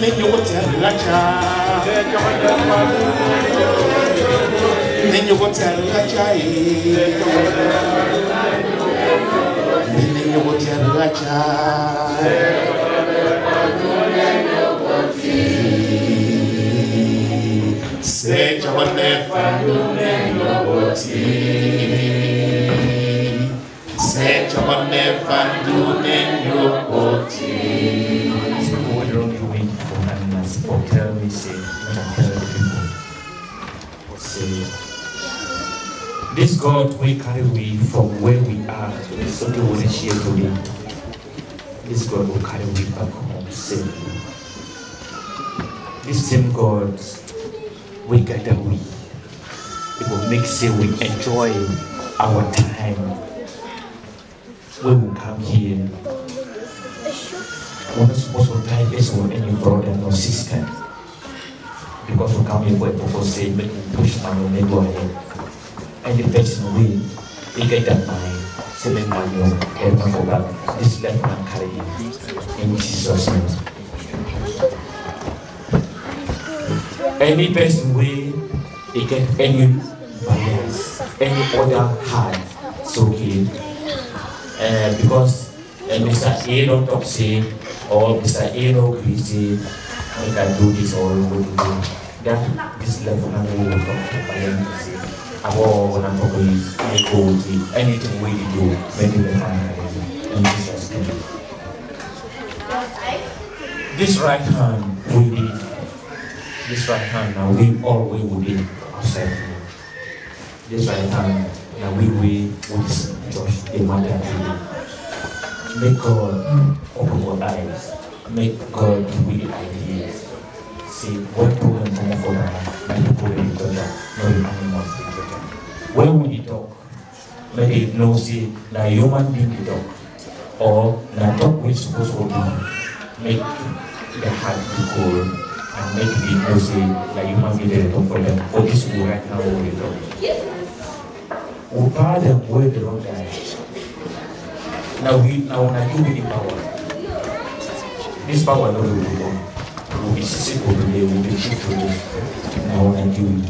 ne nyɔgɔti alacha ne nyɔgɔti alacha ye ne nyɔgɔti alacha se jabane fandu this God we carry we from where we are to the something we share today. This God will carry we back home safely. This same God we gather we. It will make sure we enjoy our time when we come here we're not supposed to tie this with any brother or sister. Because we come here for a purpose, say, make me push and we may go ahead. The person we, he get that mind, say, make man you help me for that. This left man carry him. In Jesus' name. Any person we, he get any bias, any other heart, so okay. Uh, because uh, Mr. A don't or Mr. A say, we can do this or we will do that. This level now we will talk to them say, about when I'm talking, I go with anything we do, maybe we can in Jesus' name. This right hand will be this right hand now we all we will be outside. This right hand now we we with Josh, the mother. Make God open your eyes. Make God the ideas. See what problem come for them, and people in the church, no the animals in the church. When we talk, make it know see na human being the talk, or na talk we supposed to do. Make the heart be cool and make know say na human being the talk for them. For this world right now we talk. We power them where they don't die. Now we now when I give you the power. This power no be physical today, will be today. Now when I give you.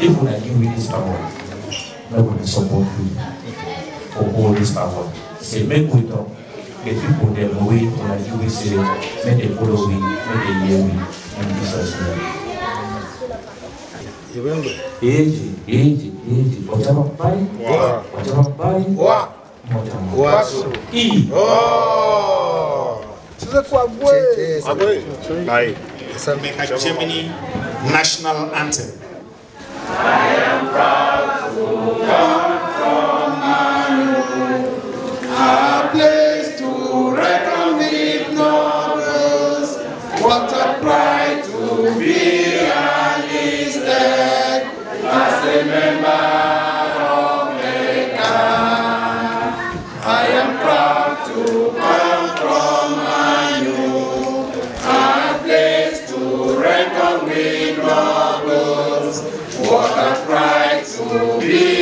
If when I you this power, no will support you for all this power. Say make we talk. The people them away when I give you say make they follow me, make they hear me. In Jesus' name. Eji, eji, eji. Ọjà bá báyìí. Wá. Ọjà bá báyìí. Wá. Mọ̀jà mọ̀. Wá so. I. Oh. Agwe. Aye. Make a Germany national anthem. A subir.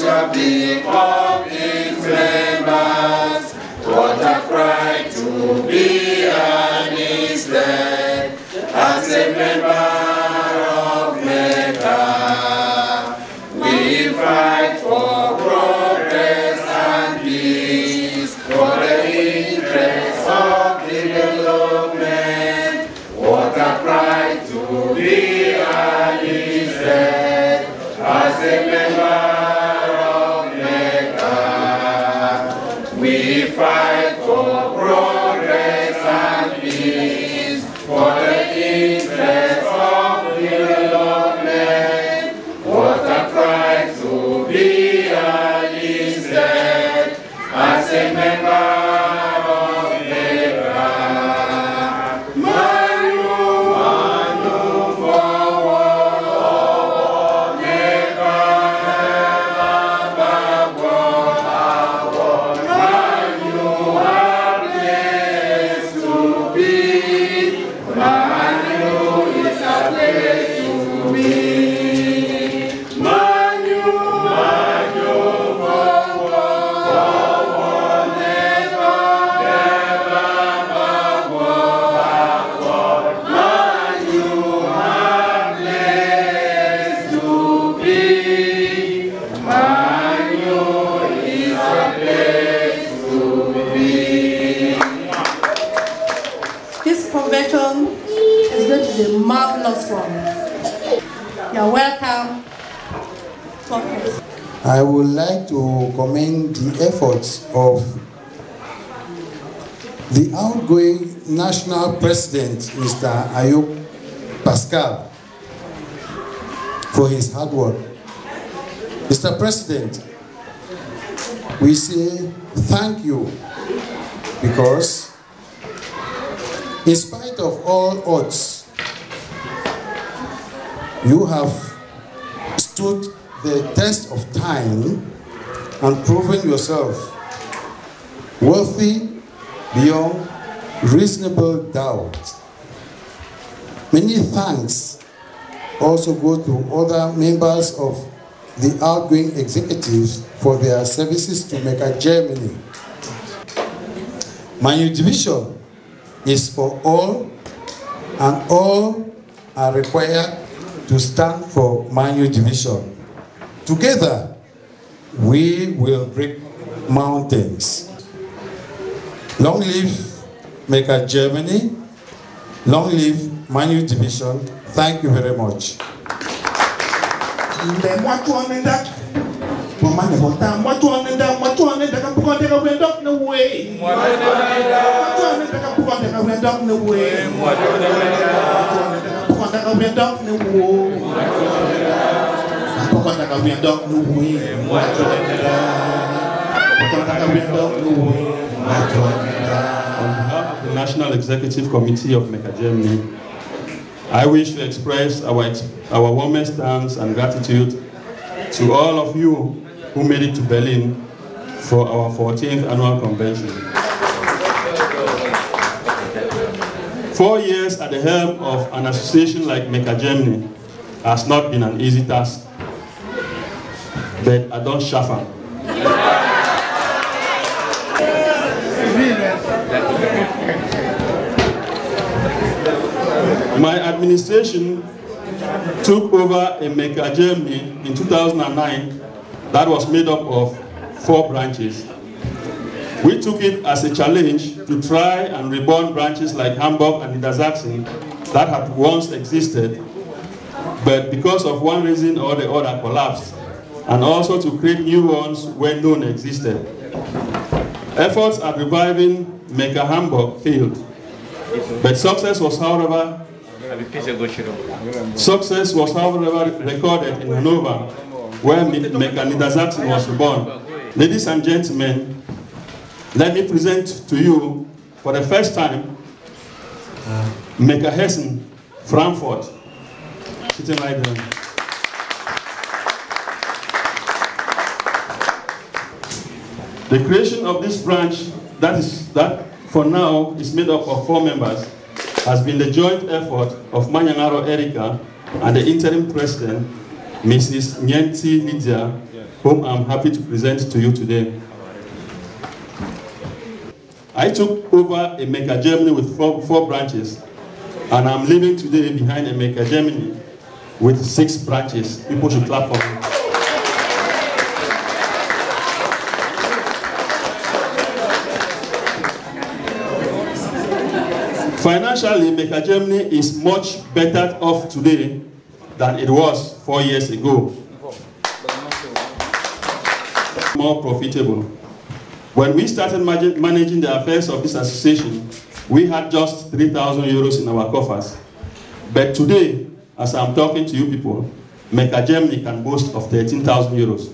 And the marvelous one. You're welcome. I would like to commend the efforts of the outgoing national president, Mr. Ayub Pascal, for his hard work. Mr. President, we say thank you because in spite of all odds, you have stood the test of time and proven yourself worthy beyond reasonable doubt. Many thanks also go to other members of the outgoing executives for their services to MECA Germany. My division is for all, and all are required to stand for Manu division. Together, we will break mountains. Long live Mecca Germany. Long live Manu division. Thank you very much. Mgbe mwatu ọnụ ndị mama ne bọta mwatu ọnụ ndị mwatu ọnụ ndị ka pụkọ ndị ka wee dọk na wee mwatu ọnụ ndị ka pụkọ ndị ka wee dọk na wee mwatu ọnụ ndị ka pụkọ ndị ka wee dọk na woo pụkọ ndị ka wee dọk na wee mwatu ọnụ ndị pụkọ ndị ka wee dọk na wee mwatu ọnụ. On behalf of the National Executive Committee of MECA Germany, I wish to express our, our warmest thanks and gratitude to all of you who made it to Berlin for our 14th annual convention. Four years at the helm of an association like MECA Germany has not been an easy task, but I don't suffer. My administration took over a MECA Germany in 2009 that was made up of four branches. We took it as a challenge to try and reborn branches like Hamburg and Niedersachsen that had once existed, but because of one reason or the other collapsed, and also to create new ones where none existed. Efforts at reviving MECA Hamburg failed, but success was, however, Success was, however, recorded in Hanover, where Niedersachsen was born. Ladies and gentlemen, let me present to you, for the first time, uh, MECA Hessen, Frankfurt, sitting right there. The creation of this branch, that is that for now is made up of four members, has been the joint effort of Manyangaro Erika and the interim president, Mrs. Nyanti Lydia, whom I'm happy to present to you today. I took over Emeka Germany with four, four branches, and I'm leaving today behind Emeka Germany with six branches. People should clap for me. Financially, MECA Germany is much better off today than it was four years ago. More profitable. When we started managing the affairs of this association, we had just 3,000 euros in our coffers. But today, as I'm talking to you people, MECA Germany can boast of 13,000 euros.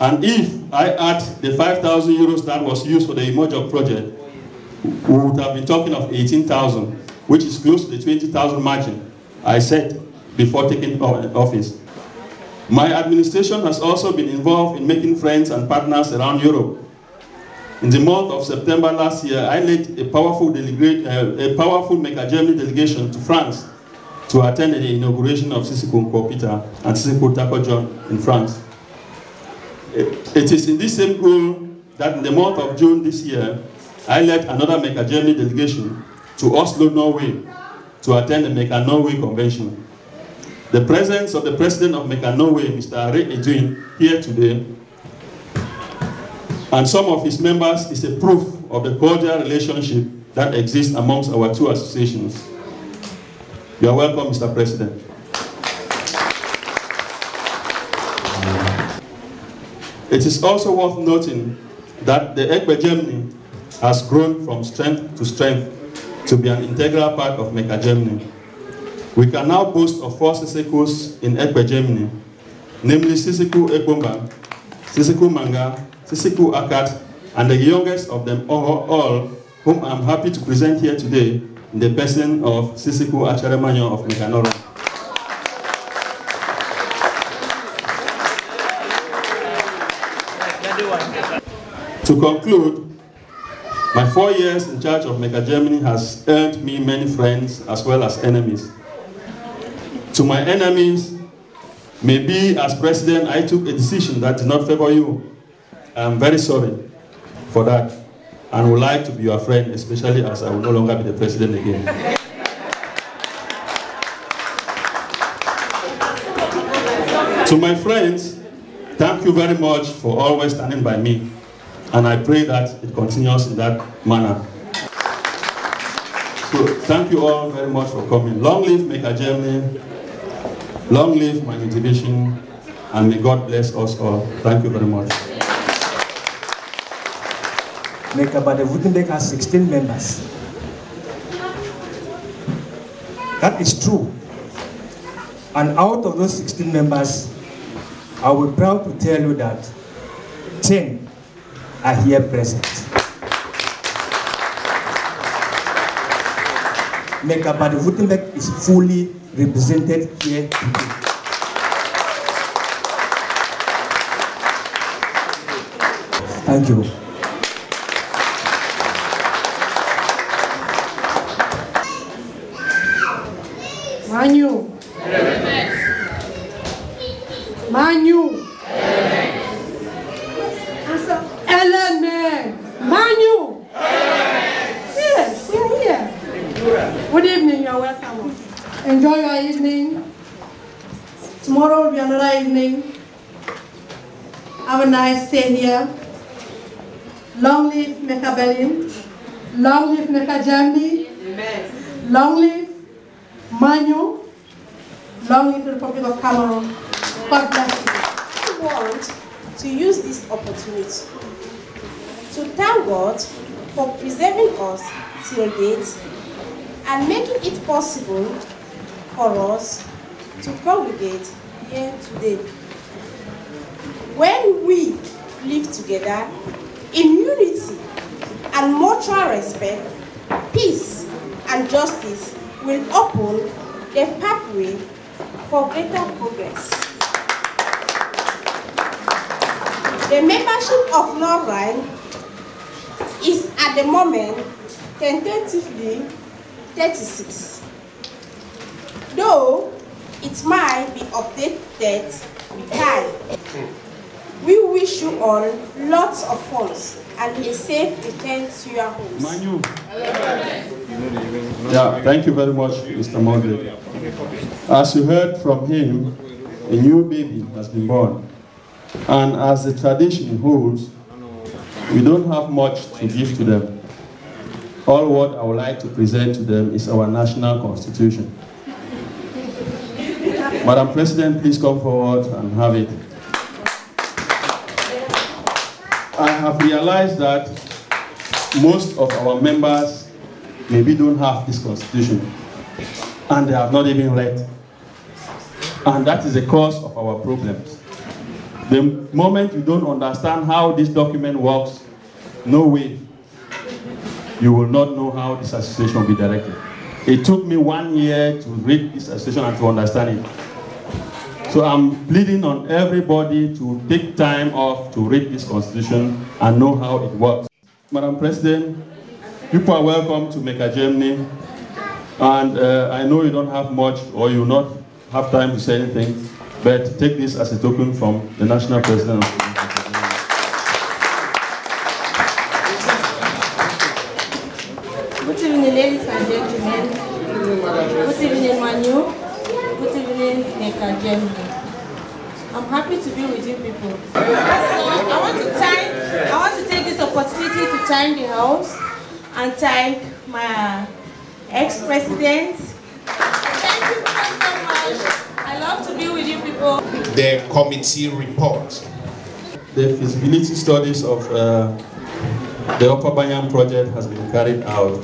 And if I add the 5,000 euros that was used for the Imojok project, we would have been talking of 18,000, which is close to the 20,000 margin I set before taking office. My administration has also been involved in making friends and partners around Europe. In the month of September last year, I led a powerful, uh, a powerful MECA Germany delegation to France to attend the inauguration of Sissikun Kopita and Sissikun Takojon in France. It is in this same goal that in the month of June this year, I led another MECA Germany delegation to Oslo, Norway, to attend the MECA Norway Convention. The presence of the president of MECA Norway, Mr. Are Edwin, here today, and some of his members is a proof of the cordial relationship that exists amongst our two associations. You are welcome, Mr. President. It is also worth noting that the ECBE Germany has grown from strength to strength to be an integral part of MECA Germany. We can now boast of four Sisikos in ECBE Germany, namely Sisiku Ekbomba, Sisiku Manga, Sisiku Akat, and the youngest of them all, all, whom I'm happy to present here today in the person of Sisiku Acharemanyo of Mekanoro. To conclude, my four years in charge of MECA Germany has earned me many friends as well as enemies. To my enemies, maybe as president I took a decision that did not favor you. I'm very sorry for that and would like to be your friend, especially as I will no longer be the president again. to my friends, thank you very much for always standing by me. And I pray that it continues in that manner. So thank you all very much for coming. Long live MECA Germany. Long live my division. And may God bless us all. Thank you very much. MECA Baden-Württemberg has 16 members. That is true. And out of those 16 members, I will proud to tell you that 10 are here present. MECA Baden-Württemberg is fully represented here today. Thank you. Manu. Manu. Answer. Element. Manu. Yes, we are here. Good evening, you are welcome. Enjoy your evening. Tomorrow will be another evening. Have a Long live MECA Berlin. Long live MECA. Long live Manyu. Long live the Republic of Cameroon. God bless you. I want to use this opportunity to thank God for preserving us till date and making it possible for us to congregate here today. When we live together in unity and mutual respect, peace and justice will open the pathway for greater progress. The membership of Northern is at the moment tentatively 36. Though it might be updated with time. We wish you all lots of fun and a safe return to your homes. Manu. Yeah, thank you very much, Mr. Morgan. As you heard from him, a new baby has been born. And as the tradition holds, we don't have much to give to them. All what I would like to present to them is our national constitution. Madam President, please come forward and have it. I have realized that most of our members maybe don't have this constitution and they have not even read. And that is the cause of our problems. The moment you don't understand how this document works, no way you will not know how this association will be directed. It took me one year to read this association and to understand it. So I'm pleading on everybody to take time off to read this constitution and know how it works. Madam President, people are welcome to MECA Germany. And uh, I know you don't have much or you not have time to say anything, but take this as a token from the national president. Good evening, ladies and gentlemen. Good evening. Good evening, Germany. I'm happy to be with you people. So I want to thank, I want to take this opportunity to thank the house and thank my ex-president. Thank you so much. I love to be with you people. The committee report. The feasibility studies of uh, the Upper Banyang project has been carried out.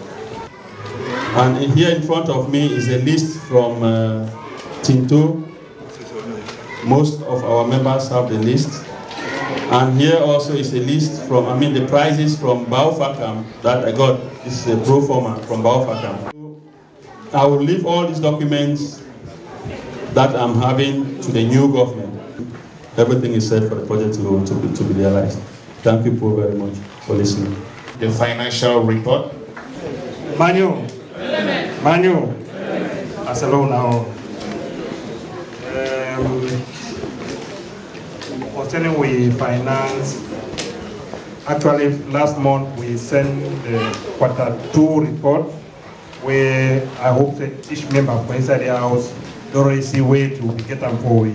And here in front of me is a list from uh, Tinto. Most of our members have the list. And here also is a list from, I mean, the prizes from Baufakam that I got. This is a pro forma from Baufakam. I will leave all these documents that I'm having to the new government. Everything is set for the project to, to, be, to be realized. Thank you Paul very much for listening. The financial report. Manu. Manu. Asalo now. Um, we finance, actually last month we sent the quarter two report where I hope that each member for inside the house already see way to get them for we,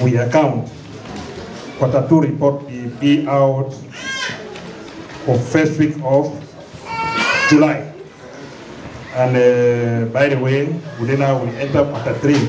we account. Quarter two report will be out for first week of July. And uh, by the way, we now we enter quarter three.